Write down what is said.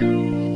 Bye.